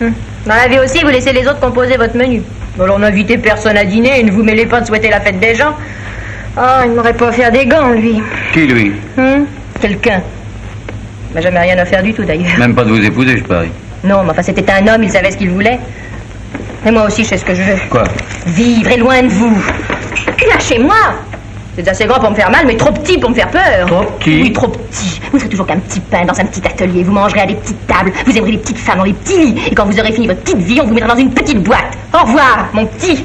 Hum. Dans la vie aussi, vous laissez les autres composer votre menu. Alors n'invitez personne à dîner et ne vous mêlez pas de souhaiter la fête des gens. Ah, il m'aurait pas offert des gants, lui. Qui, lui Hum Quelqu'un. Il m'a jamais rien offert du tout, d'ailleurs. Même pas de vous épouser, je parie. Non, mais enfin, c'était un homme, il savait ce qu'il voulait. Et moi aussi, je sais ce que je veux. Quoi Vivre et loin de vous. Lâchez-moi Êtes assez grand pour me faire mal, mais trop petit pour me faire peur. Trop petit Oui, trop petit. Vous serez toujours qu'un petit pain dans un petit atelier. Vous mangerez à des petites tables. Vous aimerez les petites femmes dans les petits lits. Et quand vous aurez fini votre petite vie, on vous mettra dans une petite boîte. Au revoir, mon petit.